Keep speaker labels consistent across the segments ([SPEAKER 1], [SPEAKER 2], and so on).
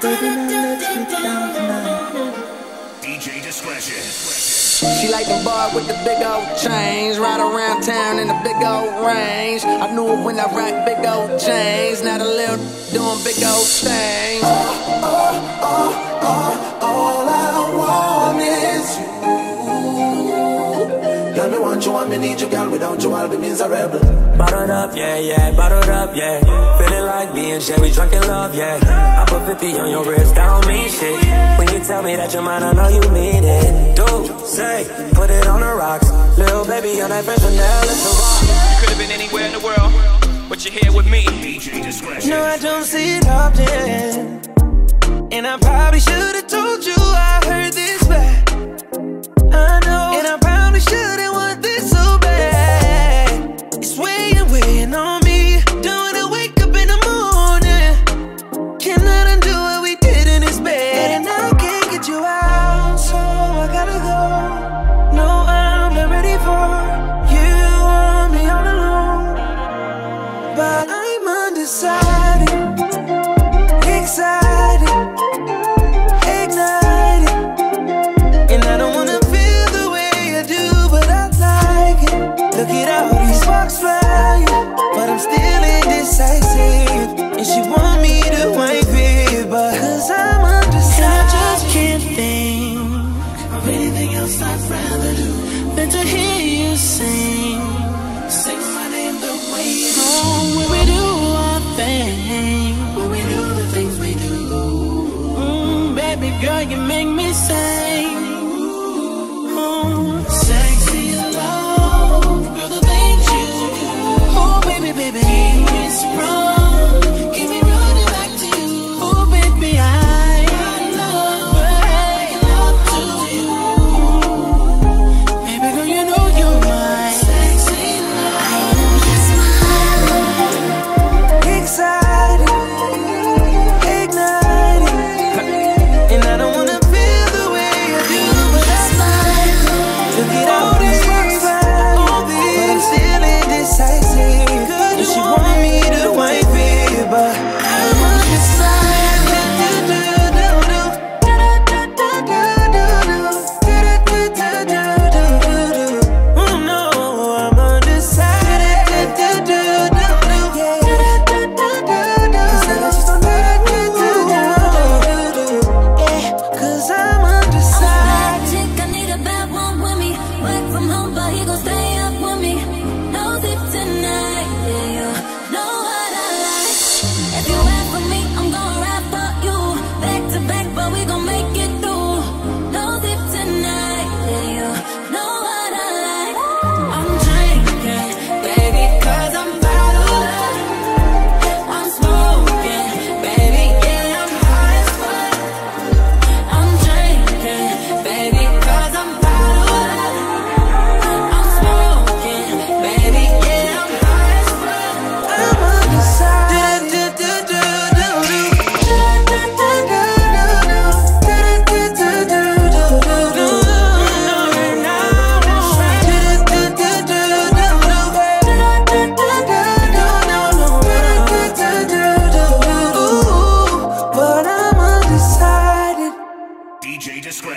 [SPEAKER 1] Baby, now let's get down tonight.
[SPEAKER 2] DJ Discretion.
[SPEAKER 3] She like the bar with the big old chains. Ride around town in the big old range. I knew it when I rock big old chains. Now the little doing big old things.
[SPEAKER 4] All want you and me need you, girl. Without you, I'll be miserable.
[SPEAKER 5] Bottled up, yeah, yeah, bottled up, yeah. Feeling like me and Chevy drunk in love, yeah. I put 50 on your wrist, that don't mean shit. When you tell me that you're mine, I know you mean it. Do, say, put it on the rocks. Little baby on that fresh Chanel, it's a rock.
[SPEAKER 6] You could have been anywhere in the world, but you're here with me.
[SPEAKER 2] DJ Discretion.
[SPEAKER 5] No, I don't see it often. And I probably should've told you I heard these sparks flying, but I'm still indecisive. And she want me to wipe it, but cause I'm undecided. And I just can't think of anything else I'd rather do than to hear you sing. Sing my name the way you do. when we do our thing. When we do the things we do. Mm, baby girl, you make me say.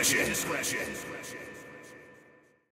[SPEAKER 5] discretion.